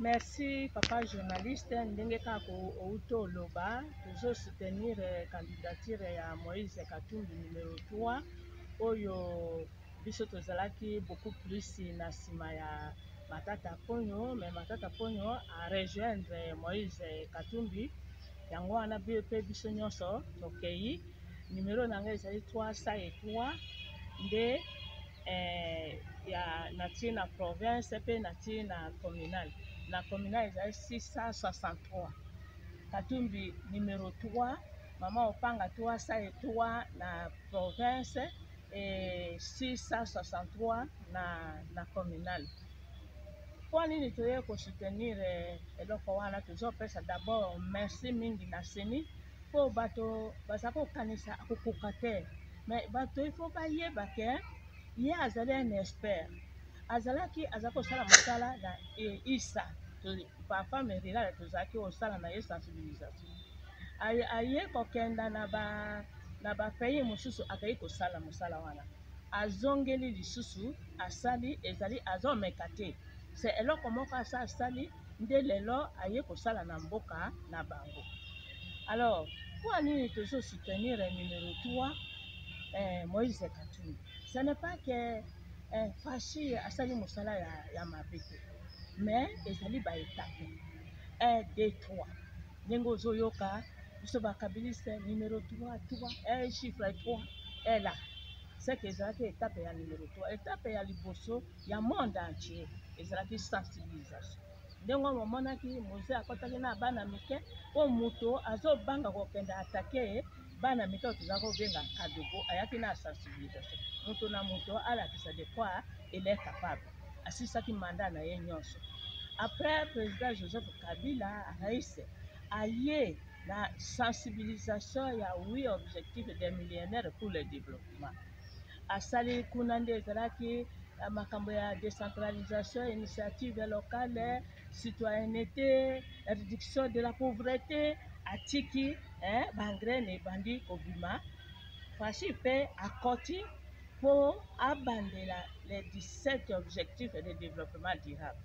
Merci papa journaliste ndenge kaka outi oloba tozo soutenir euh, candidature ya Moïse Katumbi numero 3 oyo biso tozalaki beaucoup plus na nsima ya Matata Ponyo mais Matata Ponyo a rejoindre Moïse Katumbi yango wana mpe biso nyonso tokei numero na ngai ezali 303 nde eh, ya natie na province mpe natie na communal na communal ezali 663 katumbi numero 3 mama opanga 3 saye 3 na province e 663 na, na communal mpo nini toye kosoutenir eh, eloko wana tozopesa d'abord merci mingi na seni mpo bato bazali kokanisa akokoka te me bato ifo bayeba ke ye azali un expert azalaki aza kosala mosala na isa papa merilala tozalaki kosala na ye sensibilisation aye kokenda na ba na bapays mosusu akei kosala mosala wana azongeli lisusu asali ezali azomeka te se eloko moko asa asali nde lelo aye kosala na mboka na bango alors mpo nini tozo soutenir numero 3 eh, moïse katumbi ce n'est pas que eh, fashi asali mosala ya, ya mabe te mais ezali baetape un de trois ndenge ozoyoka biso bakabiliste numero 3 3 eh, chiffre 3 ela eh, seke ezalaki etape ya numero 3 etape ya liboso ya monde entier ezalaki sensibilisation ndenge oyo momonaki moze akotaki na bana mike mpo moto azobanga kokende atake ye bana mike oyo tozalaki kobenga kadogo ayaki na sensibilisation moto na moto alakisa de quoi il est capable asisaki manda na ye nyonso après président joseph kabila raise aye na sensibilisation ya oui objectif de millionnaire pour le développement asali kuna nde ezalaki eh, makambo ya décentralisation initiative locale citoyenneté réduction de la pauvreté atiki eh, bangrene ebandi kobima fashi mpe akoti mpo abandela les 17 objectifs de développement durable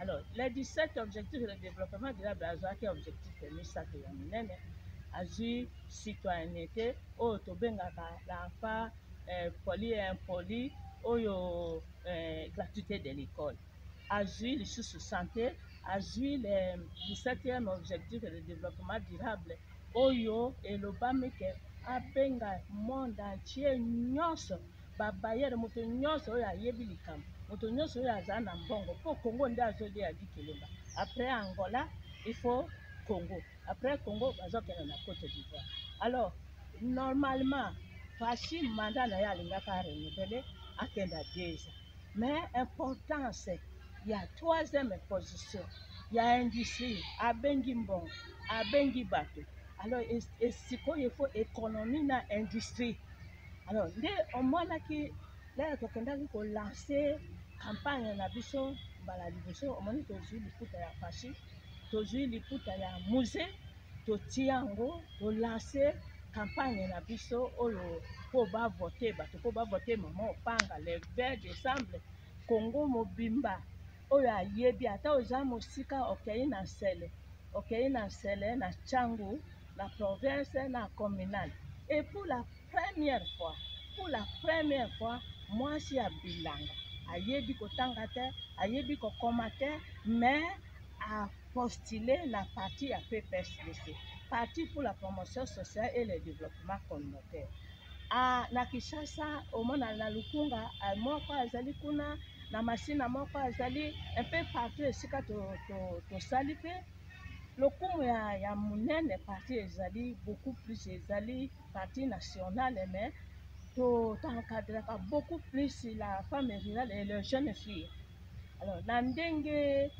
alors les 17 objectifs de développement durable azwaki objectif misato ya minene azwi citoyenneté oyo tobengaka lafa eh, poli ya impoli oyo eh, gratuité de l'école azwi lisusu sante azwi le 17e objectif de développement durable oyo elobami ke abenga monde entier nyonso babayere moto nyonso oyo ayebi likambo moto nyonso oyo aza na mbongo mpo kongo nde azolia likilemba après angola il faut congo après congo bazokende na cote d'ivoire alors normalement fashi manda na ye alingaka arenivele akenda deja mais importance ya troisième position ya industrie abengi mbongo abengi bato alors esikoyo efo économie na industrie alors nde omonaki lelo tokendaki kolancer campagne na biso mbala liboso omoni tozwi lifuta ya fashi tozwi liputa ya musée totia yango tolanse campagne na biso oyo mpo bavote bato mpo bavote mama opanga le 20 décembre congo mobimba oyo ayebi ata oza mosika okei na nsele okei na nsele na cangu na province na communale epola première fois pour la première fois mwasi ya bilanga ayebi kotanga te ayebi kokoma te mais apostule na parti ya ppsdc parti pour la promotion sociale et le développement communautaire ah, na kinshasa omona na lukunga ah, moko azali kuna na masina moko azali un peu partout esika tosali to, to mpe lokumu ya, ya monene parti ezali beaucoup plus ezali parti nationale mais toencadraka beaucoup plus la femme rurale et le jeune fille alors na ndenge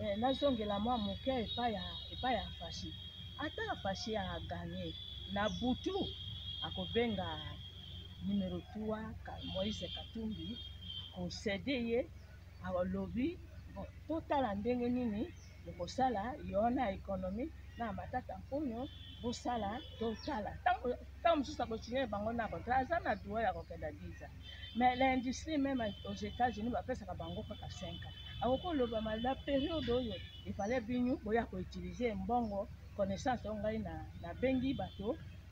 eh, nazongela mwa moke epai ya epai ya fashi ata fashi aganye na butu akobenga numero 3 moïse katumbi akosede ye alobi bon totala ndenge nini bokosala yona ekonomi na matata mponyo bosala totala ntango mosusu akotinye bango na kontra aza na droit ya kokenda visa mais l'industrie meme aux états-unis bapesaka bango kaka 5 ans akoki koloba na periode oyo efale binu boya koutilize mbongo connaissance oyo ngai nabengi bato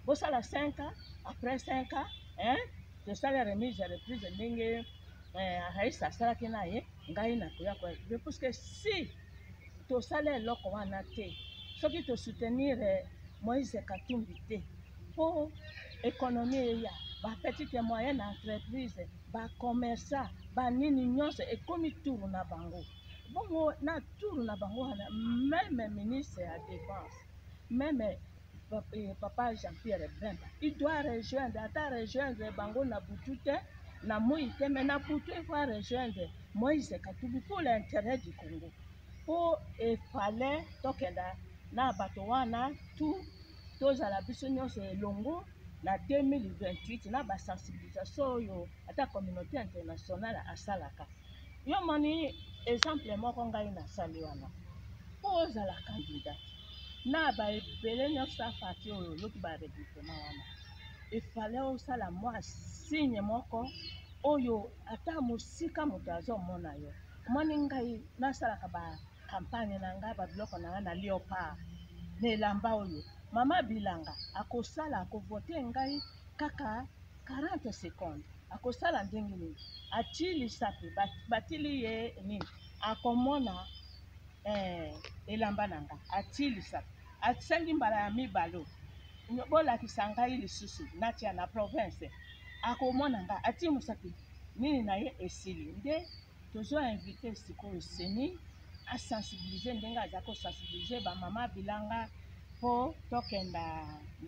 bosala 5 ans après 5 ans tosala remise ya reprise ndenge eh, raisa asalaki na ye ngai nakoya koya te puiske si tosala eloko wana te soki tosoutenir eh, moïse katumbi te mpo ekonomi eya bapetite moyenne entreprise bacommerça banini nyonso ekomi tour na bango bongo na tour na bango wana meme ministre ya défense meme Eh, papa jean pierre bemba il doit rejoindre ata rejoindre bango na butu te na moi te mai na butu ekwa rejoindre moise katubi pour l'intérêt du congo mpo efale tokenda na bato wana tout tozala biso nyonso elongo na 2028 na basensibilisation oyo ata communauté internationale asalaka yo moni exemple moko ngai nasali wana mpo ozala candidat na ba ebele nyonso ta fati oyo oyoki ba regroupement wana efale osala mwa signe moko oyo ata mosika moto azomona yo omoni ngai nasalaka ba campagne na ngai babiloko na ngai na leopard na elamba oyo mama bilanga akosala akovote ngai kaka 40 seconde akosala ndenge nini atilisa mpe batili ye nini akomona eh, elamba na nga atilisa asengi mbala ya mibalo bolakisa ngai lisusu natia na province akomona nga atii mosapi nini na ye esili nde tozo invite sikoyo seni asensibilize ndenge aza kosensibilize bamama bilanga mpo tokenda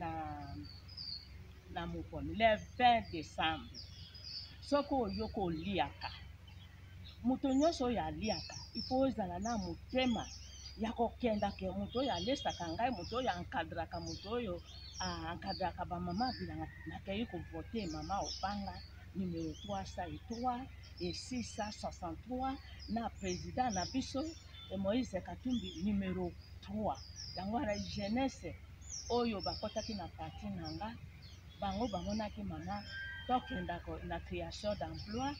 na na mokoni le 20 décembre soki oyo koliaka moto nyonso oyo aliaka ifo ozala na motema ya kokenda ke moto oyo alesaka ngai moto oyo ankadraka moto oyo ankadraka bamama bilanga nakei kovote mama opanga numero 303 e 663 na président na biso e moïse katumbi numero 3 yango wana jeunesse oyo bakotaki na parti na nga bango bamonaki mama tokenda na création d'emploi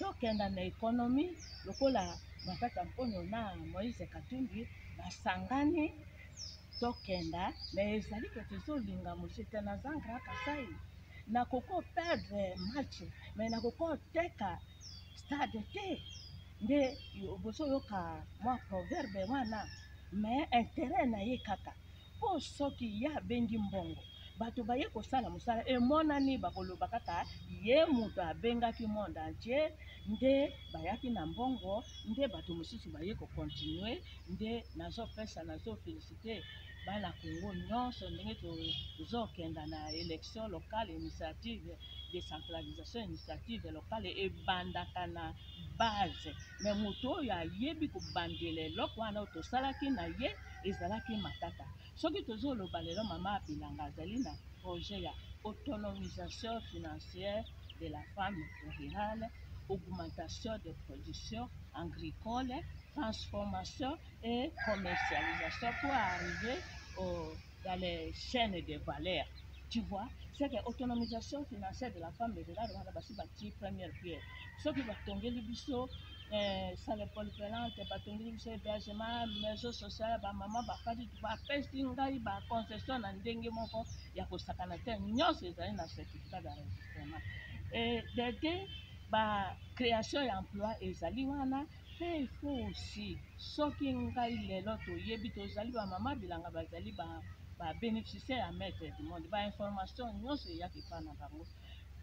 tokenda na économie lokola matata mpono na moïse katumbi basangani tokenda me ezali ke tozolinga mosete naza grand kasai nakoko perdre match me nakoko teka stade te nde bozoyoka mwa proverbe wana me intérêt na ye kaka Mpo soki ye abengi mbongo, bato baye kosala mosala, emonani bakoloba kaka ye moto abengaki monde entier nde bayaki na mbongo, nde bato mosusu baye ko continuer, nde nazopesa nazo feliciter bana Congo nyonso ndenge tozokenda na election locale initiative decentralisation initiative locale ebandaka na base, mais moto oyo ayebi kobandela eloko wana oyo tosalaki na ye ezalaki matata soki tozoloba lelo mama abilanga azali na projet ya autonomisation financière de la femme rurale augmentation de production agricole transformation et commercialisation pour arriver au, dans les chaînes de valeur tu vois c'est que autonomisation financière de la femme rurale wana basi batie première pierre soki batongeli biso eh, sale polipelante batongeli biso hébergema maison sociale bamama bafadi bapesi ngai baconcession na ndenge moko ya kosakana te nyonso ezali na certificat de registrement dede bacréation ya emploi ezali wana mpe ifo aussi soki ngai lelo toyebi tozali bamama bilanga bazali ba babénéficiaire ya maître du monde bainformation nyonso eyaki epai na bango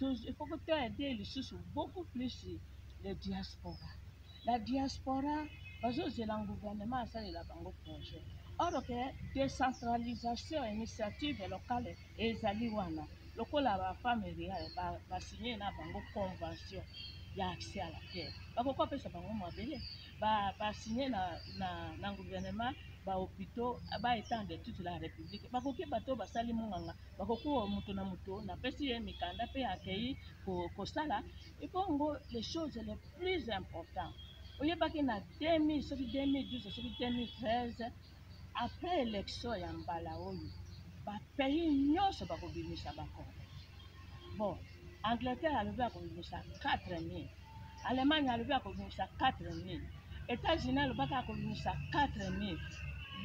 il faut que tu aider lisusu beaucoup plus le diaspora la diaspora bazozela gouvernement asalela bango projet or ke décentralisation initiative locale ezali wana lokola bafame reale basigne na bango convention ya accès à la terre bakoki kopesa bango mabele basigne na, na, na gouvernement bahôpitaux baétat de toute la république bakoki bato basali monganga bakokuwa moto na moto napesi ye mikanda mpe akei kosala ebongo les choses les plus important oyebaki na 2000 soki 2012 soki 2013 après élection ya mbala oyo bapays nyonso bakobimisa bakongo bon angleterre alobi akobimisa 4000 Allemagne alobi akobimisa 4000. Etats-Unis alobaki akobimisa 4000.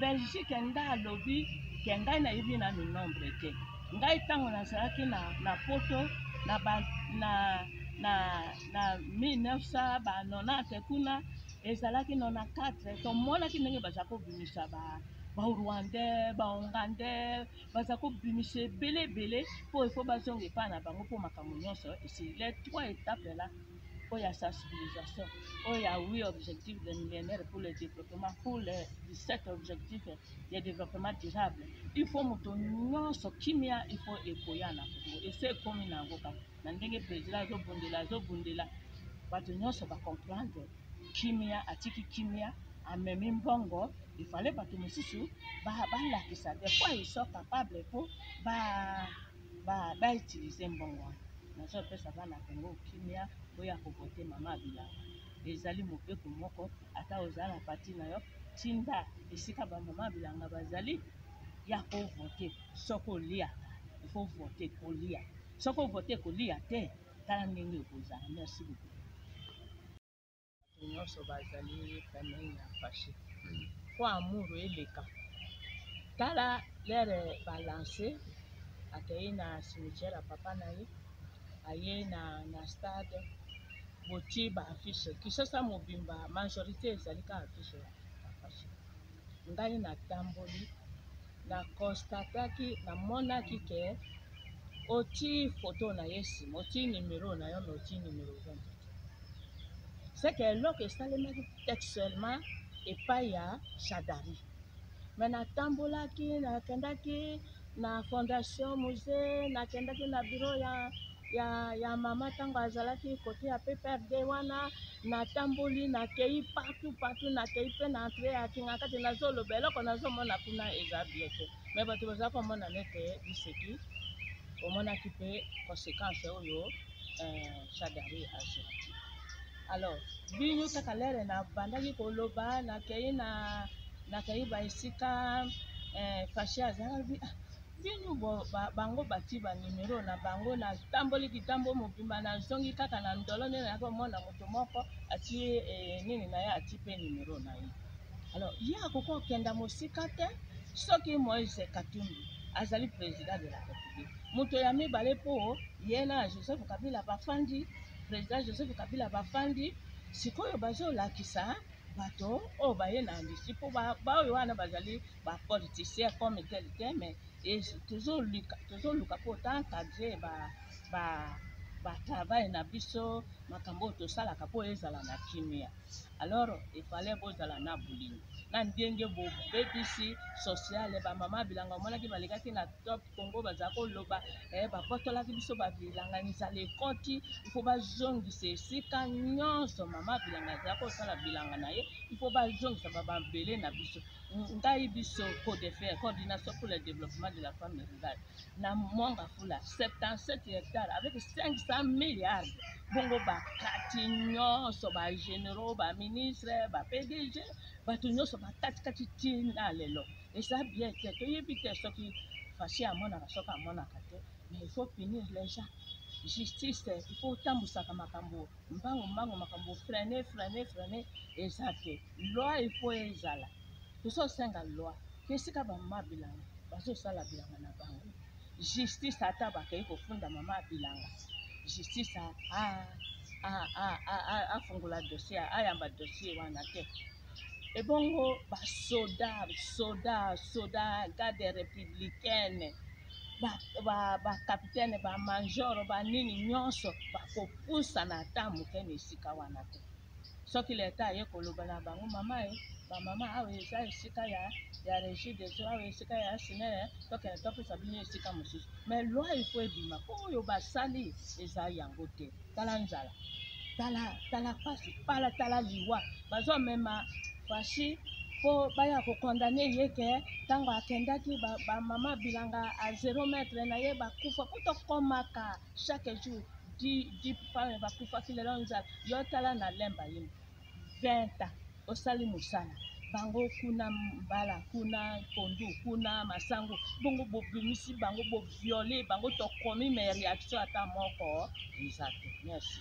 Belgique nda alobi ke ngai nayebi nanu nombre te. Ngai ntango nazalaki na, na poto na, ba, na, na, na 1900 ba 90 kuna ezalaki 94 tomonaki ndenge baza kobimisa ba baurwandais baongandais baza kobimisa ebele ebele mpo efo bazonga epai na bango mpo makambo nyonso esili le trois étape la oyo ya sensibilisation oyo ya oui objectif de millénaire pour le développement pour le 17 objectif de développement durable il faut moto nyonso kimia il faut ekoya na kongo eso ekomi na yango kaka na ndenge président azobundela azobundela bato nyonso bacomprendre kimia atiki kimia amemi mbongo il fallait bato mosusu balakisa de quoi ils sont capables mpo bautilise mbongo wana nazopesa bana kongo kimia oya kovote mama bilanga ezali mobeko moko ata ozala na pati na yo tinda esika bamama bilanga bazali ya kovote soki oliaka ifo vote kolia soki ovote kolia te tala ndenge ekozala merci beaucoup bato nyonso bazali famille ya fashi po hmm. amour eleka tala lere balance akei na cimetière ya papa na ye aye na, na stade boti ba affiche kisasa mobimba majorité ezali ka affiche ya fashi ngai na tamboli na constataki na monaki ke oti foto na ye nsima oti numero na yo me oti numero 20 c'est que eloko esalemaki textuellement epai ya shadari me natambolaki nakendaki na fondation muse nakendaki na biro ya ya, ya mama ntango azalaki kote ya pprd wana natamboli nakei partout partout nakei mpe na entre ya kingakati nazoloba eloko nazomona kuna eza bie te me bato baza komona nete biseki omonaki mpe conséquence oyo eh, shadari azwaki alors bino kaka lere nabandaki koloba nakei na nakei ba esika eh, fashi azalaki ah, binu bango bati banimero na bango natamboli kitambo mobimba nazongi kaka na ndolo nde nayaki omona moto moko atie eh, nini na ye ati mpe nimero na ye alors ye akoki kokenda mosika te soki moise katumbi azali président de la république moto ya mibale mpo ye na joseph kabila bafandi président joseph kabila bafandi sikoyo bazolakisa bato oyo baye na ndisi mpo baoyo wana bazali bapoliticien comme tel te mais tozoluka mpo tankadre batravail na biso makambo oyo tosalaka mpo ezala na kimia alors efale bozala na bolingo na ndenge bobebisi sociale bamama bilanga omonaki balekaki na top congo baza koloba eh, babotolaki biso babilanga mizala ekoti ifo bazongisa esika nyonso mama bilanga aza kosala bilanga na ye ifo bazongisa bababele na biso ngai biso codefer coordination pour le développement de la femme rurale na mwanga fula 77 hectare avec 500 milliards bongo bakati nyonso bagénéraux baministre bapdg bato nyonso bakatikati ntina lelo eza bien te toyebi te soki fashi amonaka soki amonaka te mais il faut punir les gens justice il faut otambusaka makambo mbango mbango makambo freine freine freine eza te loi il faut ezala tozosenga loi ke esika bamama bilanga bazosala bilanga na bango justice ata bakei kofunda mama bilanga justice afungola dossier ayamba dossier wana te ebongo basoda soda soda garde républicaine bacapitaine ba, ba, ba major banini nyonso bakopusana ata moke na esika wana te soki leta aye koloba na bango mama e bamama awa eza esika ya ya régie des eaux awa esika ya sinele tokende topesa bino esika mosusu mais loi ifo ebima mpo oyo basali eza yango te tala nzala tala tala fashi pala tala liwa bazomema fashi mpo baya kokondane ye ke ntango akendaki bamama ba bilanga a zero metre na ye bakufa mpo tokomaka chaque jour di di pame bakufaki lelo nzala yo tala na lemba yini 20 ans osali mosala bango kuna mbala kuna pondu kuna masango bongo bobimisi bango boviole bango tokomi me réaction ata moko eza te merci